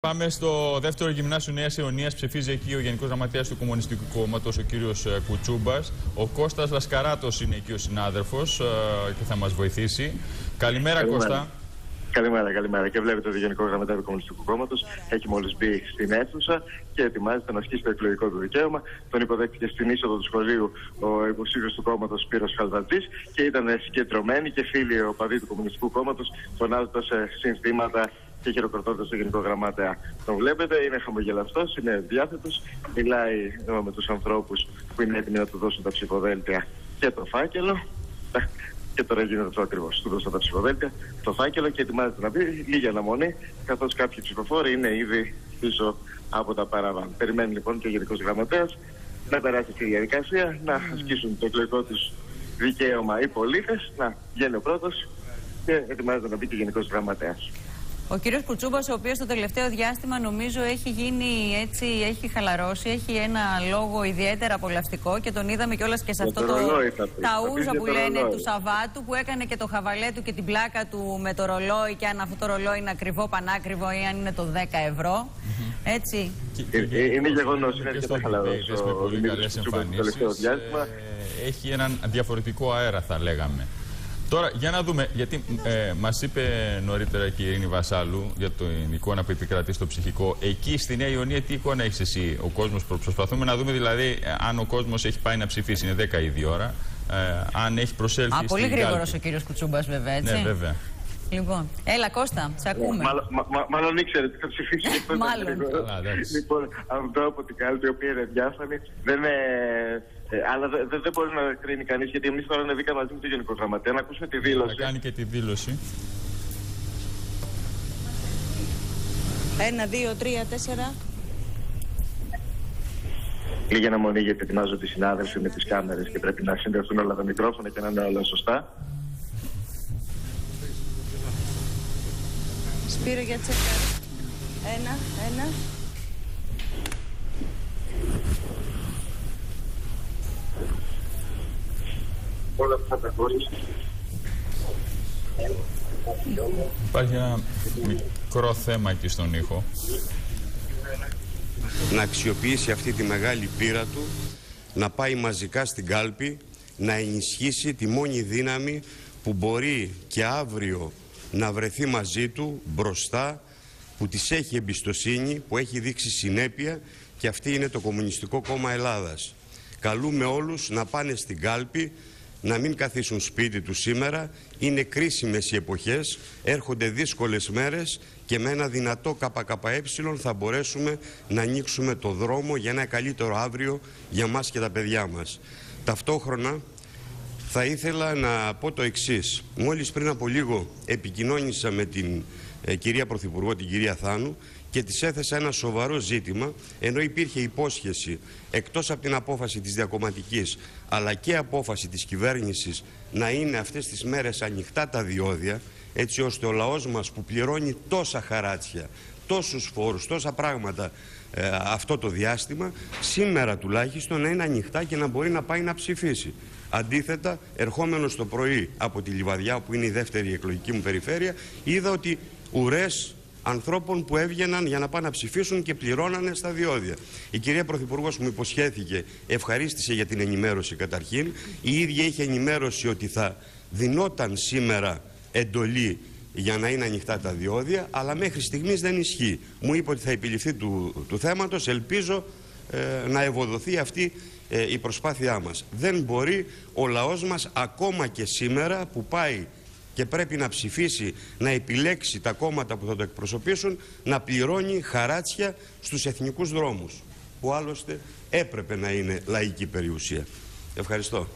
Πάμε στο δεύτερο γυμνάσιο Νέας Ιωνία. Ψηφίζει εκεί ο Γενικός Γραμματέας του Κομμουνιστικού Κόμματος, ο κύριος Κουτσούμπας. Ο Κώστας Λασκαράτο είναι εκεί ο συνάδελφος και θα μας βοηθήσει. Καλημέρα, Κώστα. Καλημέρα, καλημέρα. Και βλέπετε ότι ο Γενικός Γραμματέας του Κομμουνιστικού Κόμματος έχει μόλις μπει στην αίθουσα και ετοιμάζεται να ασκήσει το εκλογικό του δικαίωμα. Τον υποδέχτηκε στην είσοδο του σχολείου ο υποψήφιος του κόμματος Σπύρο Χαλβατζή και ήταν συγκεντρωμένοι και φίλοι οπαδοί του Κομμουνιστικού Κόμματος, φωνάζοντας συνθήματα και χειροκροτώντας τον Γενικό Γραμματέα. Τον βλέπετε, είναι χαμογελαστός, είναι διάθετος, μιλάει με τους ανθρώπους που είναι έτοιμοι να του δώσουν τα ψηφοδέλτια και το φάκελο. Και τώρα γίνεται αυτό ακριβώς. Του δώσαν τα ψηφοδέλτια, το φάκελο και ετοιμάζεται να μπει. Λίγη αναμονή, καθώς κάποιοι ψηφοφόροι είναι ήδη πίσω από τα παραβάν. Περιμένει λοιπόν και ο Γενικός Γραμματέας να περάσει στη διαδικασία, να ασκήσουν το εκλογικό τους δικαίωμα οι πολίτες, να βγαίνει ο πρώτος και ετοιμάζεται να μπει και ο Γενικός Γραμματέας. Ο κύριος Κουτσούμπας, ο οποίος το τελευταίο διάστημα νομίζω έχει γίνει έτσι, έχει χαλαρώσει, έχει ένα λόγο ιδιαίτερα απολαυστικό και τον είδαμε κιόλας και σε αυτό το, τα ούζα που λένε του Σαββάτου που έκανε και το χαβαλέ του και την πλάκα του με το ρολόι και αν αυτό το ρολόι είναι ακριβό, πανάκριβο ή αν είναι το 10 ευρώ. Έτσι. Είναι γεγονός, είναι αρκετά χαλαρός ο Δημήτρης Κουτσούμπας το τελευταίο διάστημα. Ε, έχει έναν διαφορετικό αέρα θα λέγαμε. Τώρα, για να δούμε, γιατί ε, μας είπε νωρίτερα και η Ειρήνη Βασάλου για την εικόνα που επικρατεί στο ψυχικό. Εκεί στη Νέα Ιωνία, τι εικόνα έχεις εσύ, ο κόσμος. Προσπαθούμε να δούμε δηλαδή αν ο κόσμος έχει πάει να ψηφίσει. Είναι 10 ήδη ώρα. Ε, αν έχει προσέλθει. Α, πολύ γρήγορος ο κύριος Κουτσούμπας, βέβαια, έτσι. Ναι, βέβαια. Λοιπόν, έλα Κώστα, σε ακούμε. Μάλλον, μάλλον ήξερε τι θα ψηφίσει. Μάλλον. Λοιπόν, αυτό από την κάλπη, η οποία είναι διάφανη, δεν είναι ε, αλλά δεν δε, δε μπορεί να κρίνει κανείς, γιατί εμείς τώρα ανεβήκαμε μαζί με τον Γενικό Γραμματέα να ακούσουμε τη δήλωση. Θα κάνει και τη δήλωση. Ένα, δύο, τρία, τέσσερα. Λίγη αναμονή γιατί ετοιμάζονται οι συνάδελφοι με τις κάμερες και πρέπει να συνδεθούν όλα τα μικρόφωνα και να είναι όλα σωστά. Σπύρο για τσεκάρ. Ένα, ένα. όλα αυτά τα Υπάρχει ένα μικρό θέμα εκεί στον ήχο. Να αξιοποιήσει αυτή τη μεγάλη πείρα του, να πάει μαζικά στην κάλπη, να ενισχύσει τη μόνη δύναμη που μπορεί και αύριο να βρεθεί μαζί του μπροστά, που της έχει εμπιστοσύνη, που έχει δείξει συνέπεια και αυτή είναι το Κομμουνιστικό Κόμμα Ελλάδας. Καλούμε όλους να πάνε στην κάλπη, να μην καθίσουν σπίτι τους σήμερα. Είναι κρίσιμες οι εποχές, έρχονται δύσκολες μέρες και με ένα δυνατό ΚΚΕ θα μπορέσουμε να ανοίξουμε το δρόμο για ένα καλύτερο αύριο για μας και τα παιδιά μας. Ταυτόχρονα θα ήθελα να πω το εξής. Μόλις πριν από λίγο επικοινώνησα με την ε, κυρία Πρωθυπουργό, την κυρία Θάνου και της έθεσα ένα σοβαρό ζήτημα ενώ υπήρχε υπόσχεση εκτός από την απόφαση της διακομματικής αλλά και απόφαση της κυβέρνησης να είναι αυτές τις μέρες ανοιχτά τα διόδια έτσι ώστε ο λαός μας που πληρώνει τόσα χαράτσια, τόσους φόρους, τόσα πράγματα ε, αυτό το διάστημα σήμερα τουλάχιστον να είναι ανοιχτά και να μπορεί να πάει να ψηφίσει. Αντίθετα, ερχόμενος το πρωί από τη Λιβαδιά που είναι η δεύτερη εκλογική μου περιφέρεια είδα ότι ουρές ανθρώπων που έβγαιναν για να πάνε να ψηφίσουν και πληρώνανε στα διόδια. Η κυρία Πρωθυπουργός μου υποσχέθηκε, ευχαρίστησε για την ενημέρωση καταρχήν. Η ίδια είχε ενημέρωση ότι θα δινόταν σήμερα εντολή για να είναι ανοιχτά τα διόδια, αλλά μέχρι στιγμής δεν ισχύει. Μου είπε ότι θα επιληφθεί του, του θέματος, ελπίζω ε, να ευοδοθεί αυτή ε, η προσπάθειά μας. Δεν μπορεί ο λαός μας ακόμα και σήμερα που πάει και πρέπει να ψηφίσει, να επιλέξει τα κόμματα που θα το εκπροσωπήσουν, να πληρώνει χαράτσια στους εθνικούς δρόμους, που άλλωστε έπρεπε να είναι λαϊκή περιουσία. Ευχαριστώ.